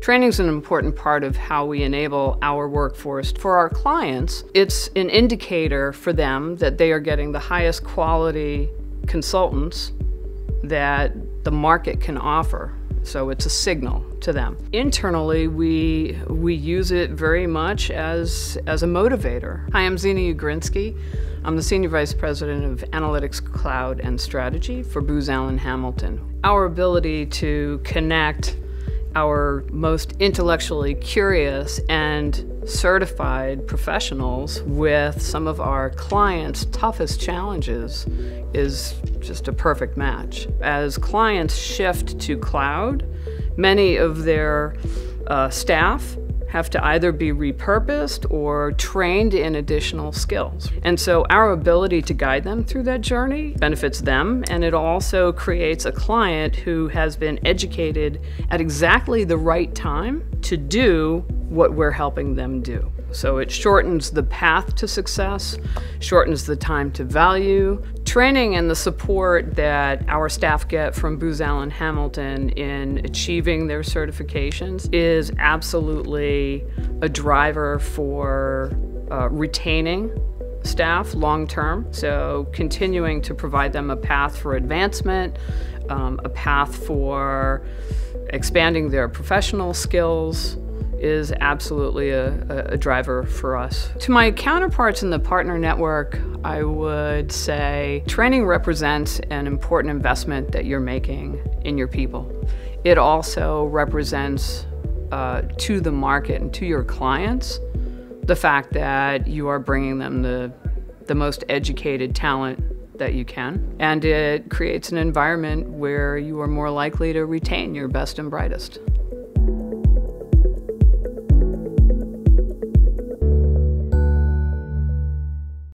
Training is an important part of how we enable our workforce. For our clients, it's an indicator for them that they are getting the highest quality consultants that the market can offer. So it's a signal to them. Internally, we we use it very much as as a motivator. Hi, I'm Xena Ugrinsky. I'm the Senior Vice President of Analytics, Cloud, and Strategy for Booz Allen Hamilton. Our ability to connect our most intellectually curious and certified professionals with some of our clients' toughest challenges is just a perfect match. As clients shift to cloud, many of their uh, staff have to either be repurposed or trained in additional skills. And so our ability to guide them through that journey benefits them, and it also creates a client who has been educated at exactly the right time to do what we're helping them do. So it shortens the path to success, shortens the time to value. Training and the support that our staff get from Booz Allen Hamilton in achieving their certifications is absolutely a driver for uh, retaining staff long term. So continuing to provide them a path for advancement, um, a path for expanding their professional skills, is absolutely a, a, driver for us. To my counterparts in the partner network, I would say training represents an important investment that you're making in your people. It also represents uh, to the market and to your clients the fact that you are bringing them the, the most educated talent that you can. And it creates an environment where you are more likely to retain your best and brightest.